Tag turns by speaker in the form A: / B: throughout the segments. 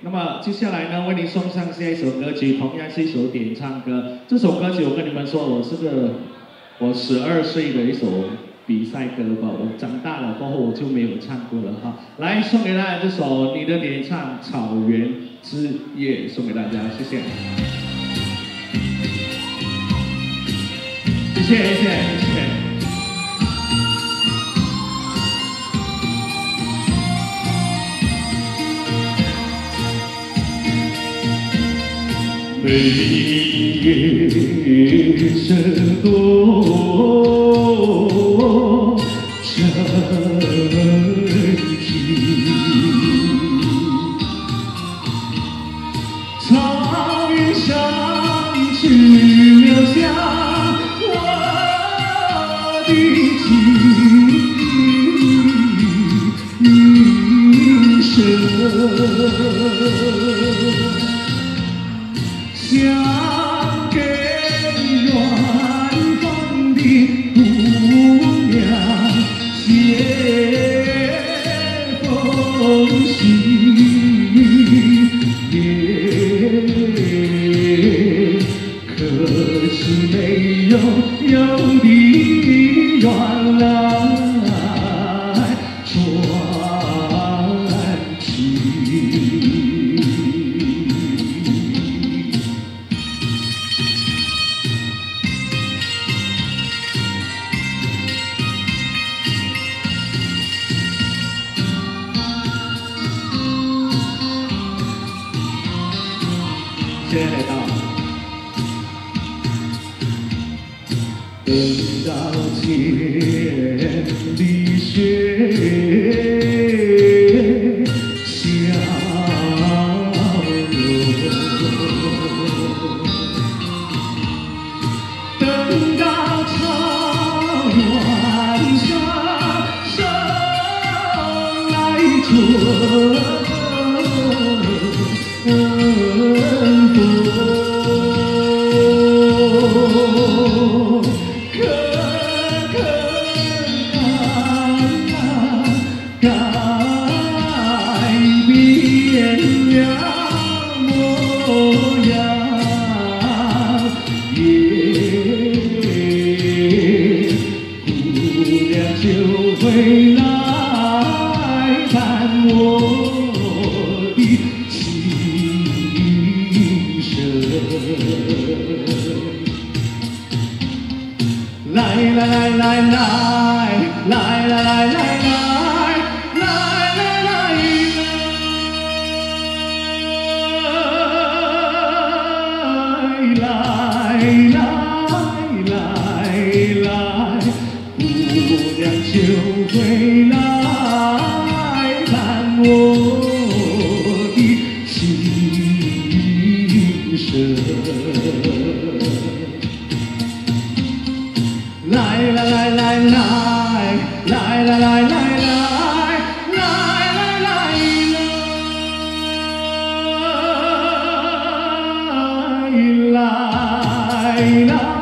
A: 那么接下来呢，为您送上下一首歌曲，同样是一首点唱歌。这首歌曲我跟你们说，我是个我十二岁的一首比赛歌吧。我长大了过后我就没有唱过了哈。来送给大家这首你的点唱《草原之夜》，送给大家，谢谢。谢谢谢谢。北夜深多沉情草原上只留下我的琴声可惜没有有的原来。等到千里雪耶姑娘就会来伴我来来来来，姑娘就会来伴我的心声。来来来来来 China.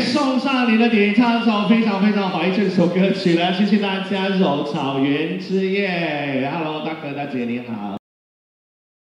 A: 送上你的点唱首，非常非常怀念这首歌曲了，谢谢大家，《一首草原之夜》。Hello，大哥大姐你好。